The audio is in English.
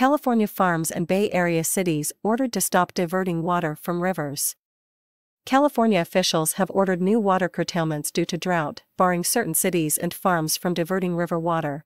California farms and Bay Area cities ordered to stop diverting water from rivers. California officials have ordered new water curtailments due to drought, barring certain cities and farms from diverting river water.